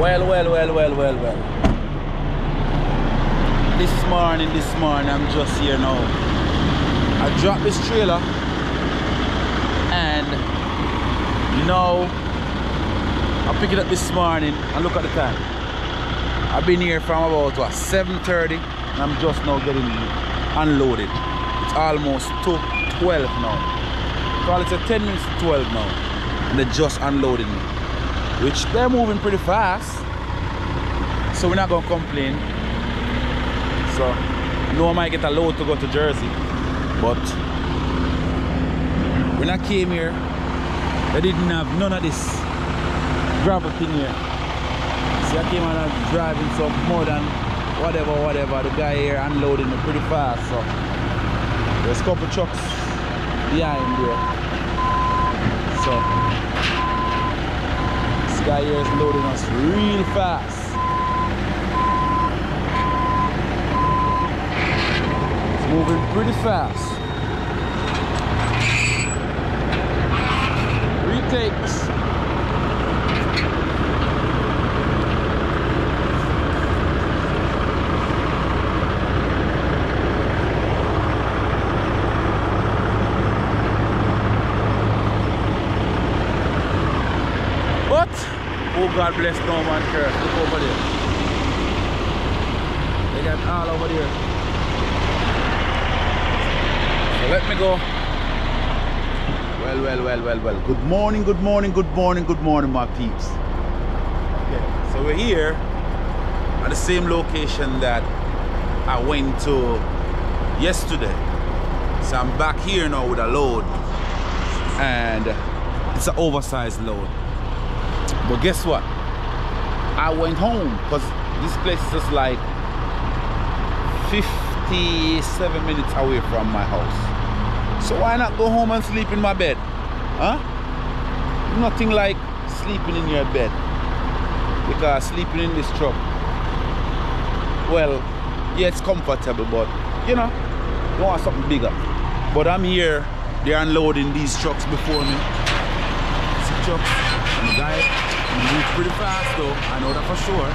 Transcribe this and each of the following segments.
Well, well, well, well, well, well. This morning, this morning, I'm just here now. I dropped this trailer and know, I pick it up this morning and look at the time. I've been here from about what, 7.30 and I'm just now getting unloaded. It's almost twelve now. Call it's a 10 minutes to 12 now. And they just unloaded me which they're moving pretty fast. So we're not gonna complain. So I know I might get a load to go to Jersey but when I came here they didn't have none of this gravel thing here. See I came and driving some more than whatever whatever. The guy here unloading me pretty fast so there's a couple trucks behind there so guy here is loading us real fast. It's moving pretty fast. Retakes. God bless no man curse. Look over there. They got all over there. So let me go. Well, well, well, well, well. Good morning, good morning, good morning, good morning, my peeps. Okay, so we're here at the same location that I went to yesterday. So I'm back here now with a load and it's an oversized load. But guess what? I went home because this place is just like 57 minutes away from my house. So why not go home and sleep in my bed? Huh? Nothing like sleeping in your bed. Because sleeping in this truck, well, yeah, it's comfortable, but you know, you want something bigger. But I'm here, they're unloading these trucks before me. See trucks, and move pretty fast though, I know that for sure.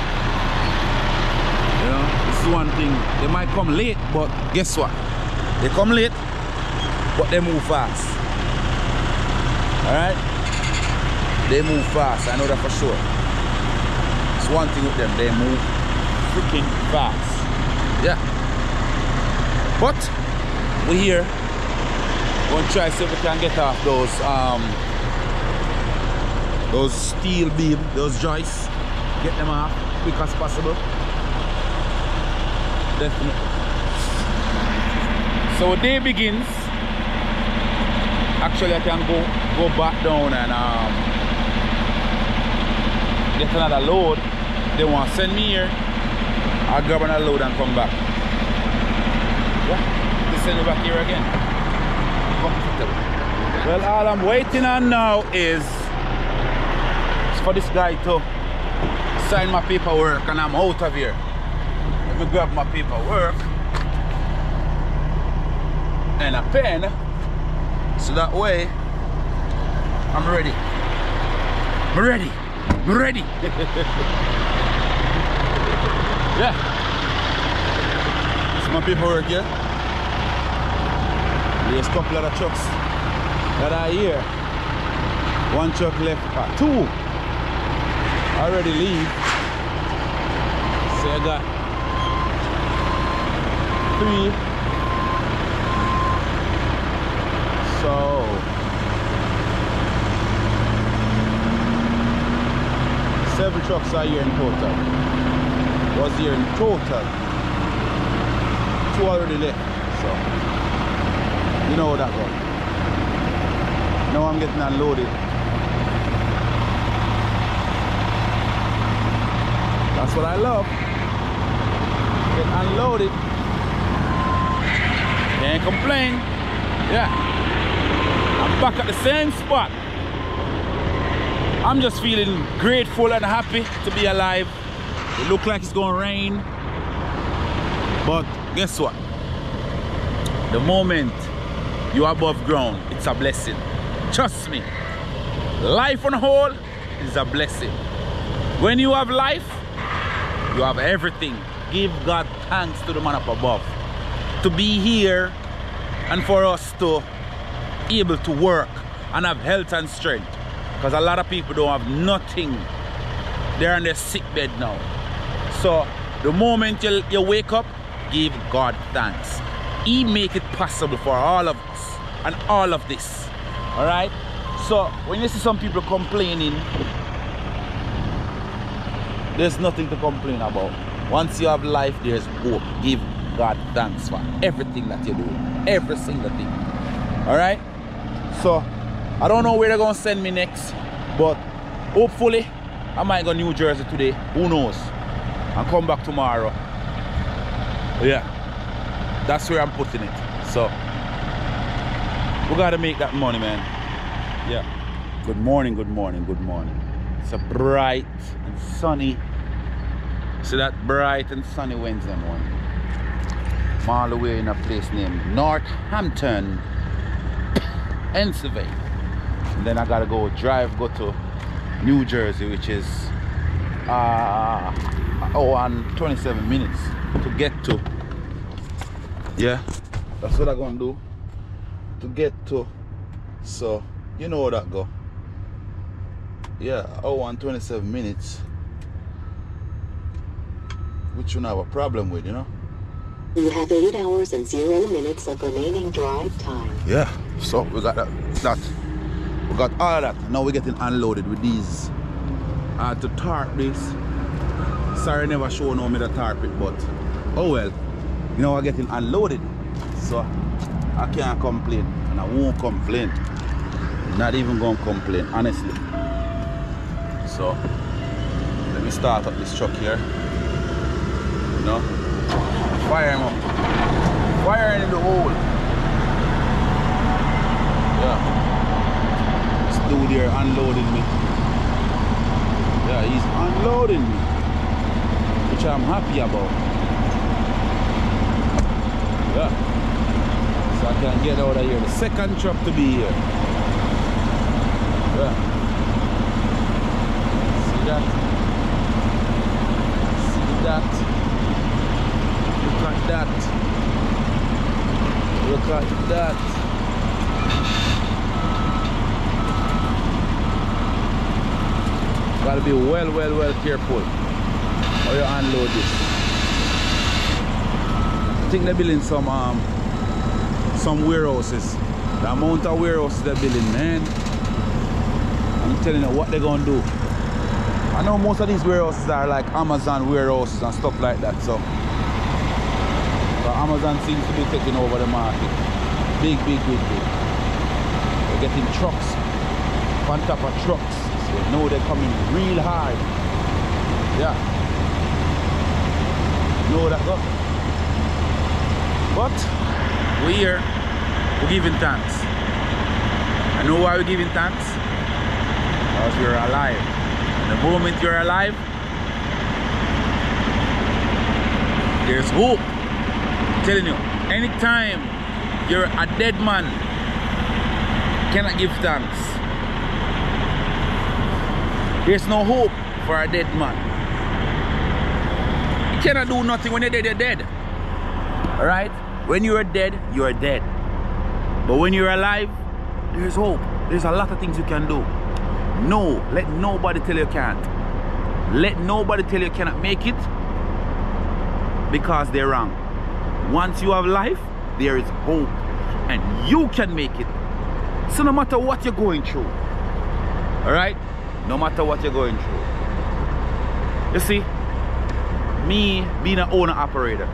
You know, this is one thing. They might come late, but guess what? They come late, but they move fast. Alright? They move fast, I know that for sure. It's one thing with them, they move freaking fast. Yeah. But we're here. Gonna try see if we can get off those um those steel beam, those joists, get them off quick as possible. Definitely. So day begins. Actually, I can go go back down and um, get another load. They want to send me here. I'll grab another load and come back. Yeah, they send me back here again. Well, all I'm waiting on now is for this guy to sign my paperwork and I'm out of here. Let me grab my paperwork and a pen so that way I'm ready. I'm ready. I'm ready. yeah. It's my paperwork here. There's a couple of trucks that are here. One truck left, uh, two already leave. So I got three. So seven trucks are here in total. Was here in total. Two already left. So you know how that goes. Now I'm getting unloaded. That's what I love. Get unloaded. Can't complain. Yeah. I'm back at the same spot. I'm just feeling grateful and happy to be alive. It look like it's gonna rain. But guess what? The moment you're above ground, it's a blessing. Trust me. Life on whole is a blessing. When you have life, you have everything. Give God thanks to the man up above. To be here and for us to able to work and have health and strength. Because a lot of people don't have nothing. They're on their sick bed now. So the moment you, you wake up, give God thanks. He make it possible for all of us and all of this. Alright? So when you see some people complaining, there's nothing to complain about. Once you have life, there's hope. Give God thanks for everything that you do. Every single thing. Alright? So I don't know where they're gonna send me next, but hopefully I might go New Jersey today. Who knows? And come back tomorrow. Yeah. That's where I'm putting it. So we gotta make that money, man. Yeah. Good morning, good morning, good morning. It's a bright and sunny. See that bright and sunny Wednesday morning. I'm all the way in a place named Northampton, Pennsylvania. And then I gotta go drive, go to New Jersey, which is uh, oh, and 27 minutes to get to. Yeah, that's what I'm gonna do to get to. So, you know how that go. Yeah, oh, and 27 minutes, which you don't have a problem with, you know. You have 8 hours and 0 minutes of remaining drive time. Yeah, so we got that. that. We got all that. Now we're getting unloaded with these. I had to tarp this. Sorry, never show no me the tarp it, but oh well. You know, we're getting unloaded. So I can't complain. And I won't complain. Not even gonna complain, honestly. So let me start up this truck here. You know? Fire him up. Fire in the hole. Yeah. This dude here unloading me. Yeah, he's unloading me. Which I'm happy about. Yeah. So I can get out of here. The second truck to be here. Yeah. See that? See that? Look at that. Look at that. Gotta be well, well, well careful how you unload this. I think they're building some um some warehouses. The amount of warehouses they're building, man. I'm telling you what they're gonna do. I know most of these warehouses are like Amazon warehouses and stuff like that, so Amazon seems to be taking over the market. Big, big, big, big. They're getting trucks on top of trucks. So you know they're coming real hard. Yeah. Know that. But we're here. We're giving thanks. I know why we're giving thanks. Because we're alive. And the moment you're alive, there's hope telling you, anytime you're a dead man, cannot give thanks. There's no hope for a dead man. You cannot do nothing when you're dead, you're dead. Alright? When you're dead, you're dead. But when you're alive, there's hope. There's a lot of things you can do. No, let nobody tell you can't. Let nobody tell you cannot make it because they're wrong. Once you have life, there is hope and you can make it. So no matter what you're going through, all right? No matter what you're going through. You see, me being an owner operator,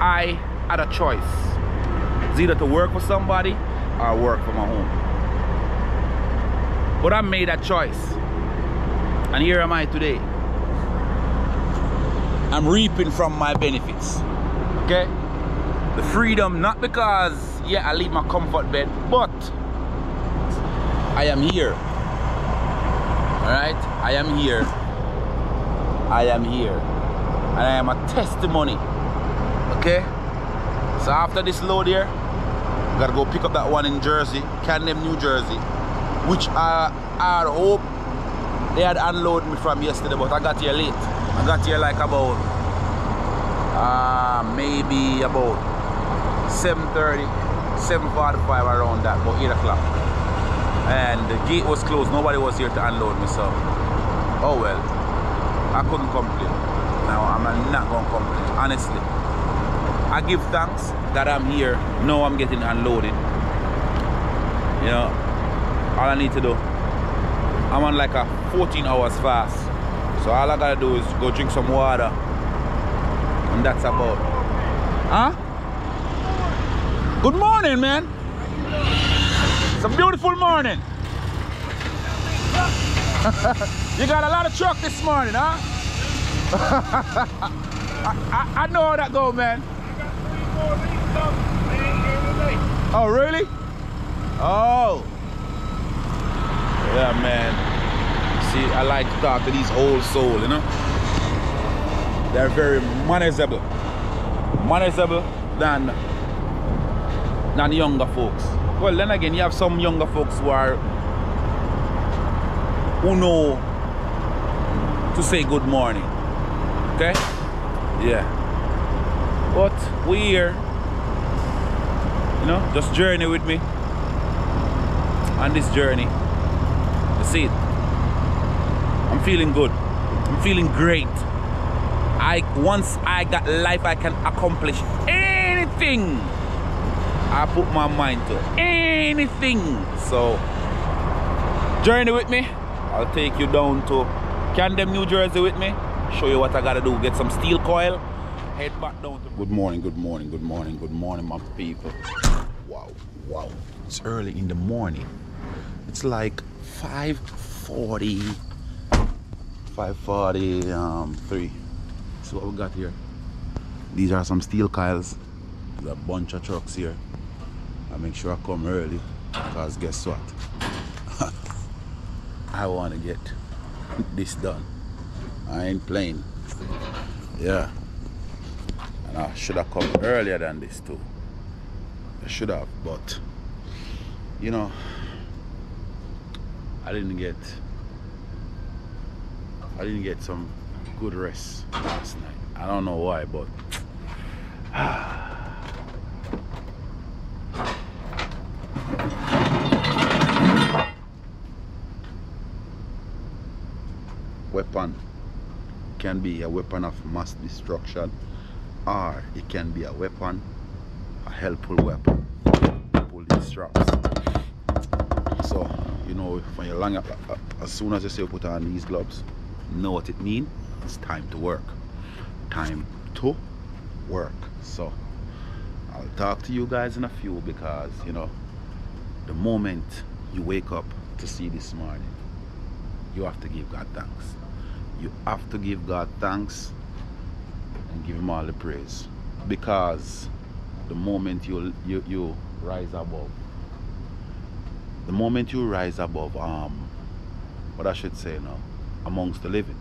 I had a choice. It's either to work for somebody or work for my own. But I made that choice. And here am I today. I'm reaping from my benefits. Okay? The freedom, not because, yeah, I leave my comfort bed, but I am here. Alright? I am here. I am here. And I am a testimony. Okay? So after this load here, I gotta go pick up that one in Jersey, Camden, New Jersey, which I I hope they had unloaded me from yesterday, but I got here late. I got here like about uh, maybe about 7.30, 7.45 around that, about 8 o'clock. And the gate was closed, nobody was here to unload me, so oh well. I couldn't complain. Now I'm not gonna complain, honestly. I give thanks that I'm here. Now I'm getting unloaded. You know, all I need to do, I'm on like a 14 hours fast. So all I gotta do is go drink some water. And that's about. Huh? Good morning, man. It's a beautiful morning. you got a lot of truck this morning, huh? I, I, I, know how that go, man. Oh, really? Oh. Yeah, man. See, I like to talk to these old soul, you know? They're very manageable. Manageable than, than younger folks. Well, then again, you have some younger folks who are who know to say good morning. Okay? Yeah. But we here. You know, just journey with me on this journey. You see it. I'm feeling good. I'm feeling great. I once I got life I can accomplish anything. I put my mind to anything. So journey with me. I'll take you down to Camden New Jersey with me. Show you what I gotta do. Get some steel coil. Head back down to good morning good morning good morning good morning my people. Wow wow. It's early in the morning. It's like 540 540 um 3 so what we got here? These are some steel coils. There's a bunch of trucks here. I make sure I come early because guess what? I want to get this done. I ain't playing. Yeah. And I should have come earlier than this too. I should have but you know I didn't get I didn't get some good rest last night. I don't know why but weapon can be a weapon of mass destruction or it can be a weapon a helpful weapon. Pull these so you know when you're long uh, as soon as you say put on these gloves know what it means it's time to work. Time to work. So I'll talk to you guys in a few because you know the moment you wake up to see this morning you have to give God thanks. You have to give God thanks and give him all the praise because the moment you you, you rise above the moment you rise above um what I should say now amongst the living.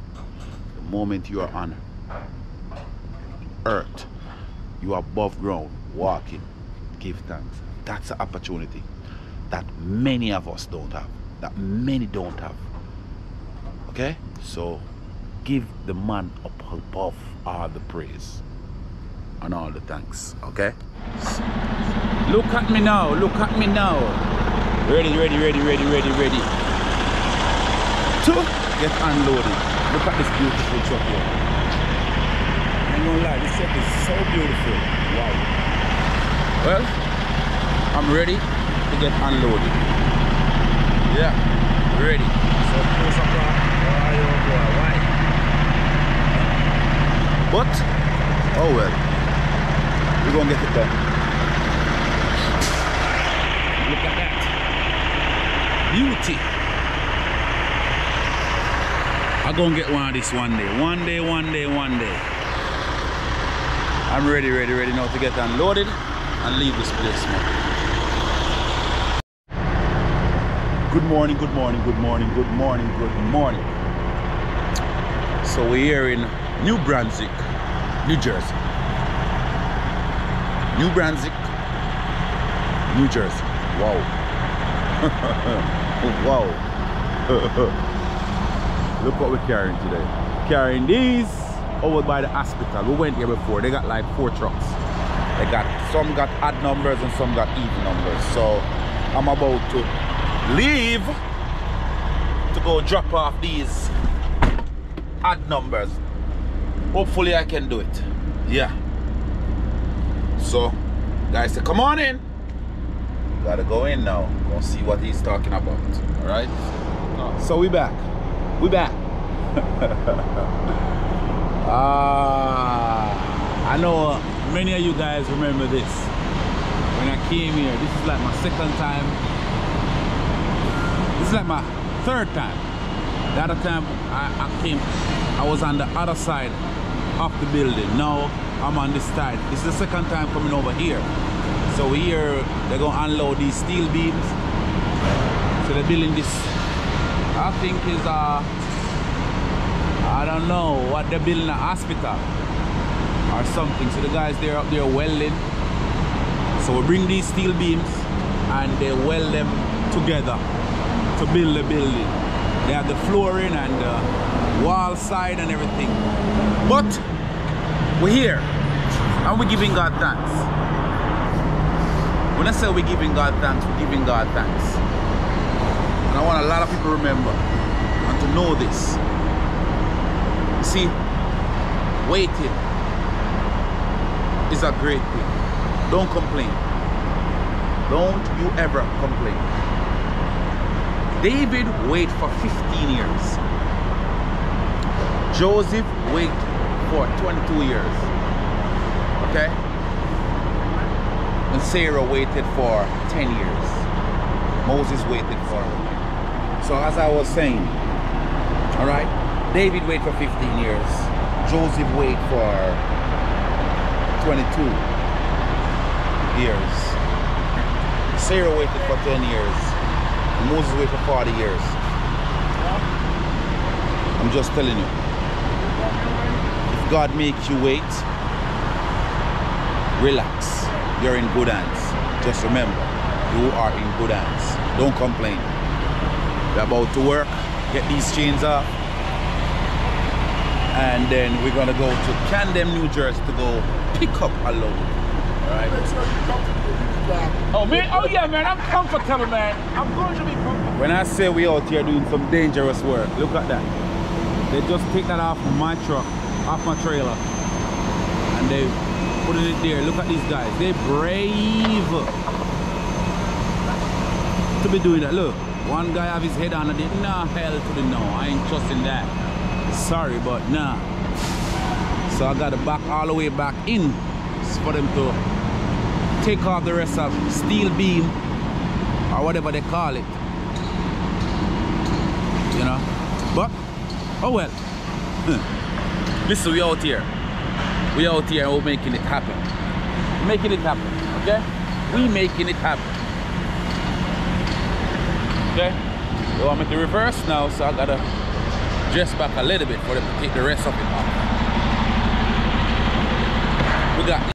The moment you are on earth you are above ground walking give thanks. That's an opportunity that many of us don't have that many don't have. Okay? So give the man above all the praise and all the thanks okay? Look at me now look at me now. Ready ready ready ready ready ready to get unloaded look at this beautiful truck here I'm gonna lie this truck is so beautiful wow well I'm ready to get unloaded yeah ready so close up uh, oh, why but, oh well. We're gonna get it done. Look at that. Beauty. I'm gonna get one of this one day. One day, one day, one day. I'm ready, ready, ready now to get unloaded and leave this place. Good morning, good morning, good morning, good morning, good morning. So we're here in New Brunswick, New Jersey. New Brunswick, New Jersey. Wow. wow. Look what we're carrying today. Carrying these over by the hospital. We went here before. They got like four trucks. They got some got odd numbers and some got even numbers. So I'm about to leave to go drop off these odd numbers. Hopefully I can do it. Yeah. So guys say come on in. Gotta go in now. Go see what he's talking about. Alright? So we back. We back. Ah, I know many of you guys remember this. When I came here, this is like my second time. This is like my third time. The other time I, I came, I was on the other side of the building. Now I'm on this side. This is the second time coming over here. So here they're gonna unload these steel beams. So they're building this, I think is uh I don't know what they're building a hospital or something. So the guys they're up there welding. So we bring these steel beams and they weld them together to build the building. They have the flooring and the wall side and everything. But we're here and we're giving God thanks. When I say we're giving God thanks, we're giving God thanks. And I want a lot of people to remember and to know this see, waiting is a great thing. Don't complain. Don't you ever complain. David waited for 15 years. Joseph waited for 22 years. Okay? And Sarah waited for 10 years. Moses waited for. So as I was saying, all right, David waited for 15 years. Joseph waited for 22 years. Sarah waited for 10 years. Moses waited for 40 years. I'm just telling you. If God makes you wait, relax. You're in good hands. Just remember, you are in good hands. Don't complain. You're about to work. Get these chains off and then we're gonna go to Camden, New Jersey to go pick up a load. Alright. Oh man, oh yeah man, I'm comfortable man. I'm going to be comfortable. When I say we out here doing some dangerous work, look at that. They just take that off my truck, off my trailer, and they put it there. Look at these guys. They brave to be doing that. Look, one guy have his head on and they nah hell to the no. I ain't trusting that. Sorry but nah. So I got to back all the way back in for them to take off the rest of steel beam or whatever they call it. You know? But oh well. Listen we out here. We out here and we're making it happen. Making it happen okay? We making it happen okay you want me to reverse now so I gotta dress back a little bit for them to take the rest of it off. We got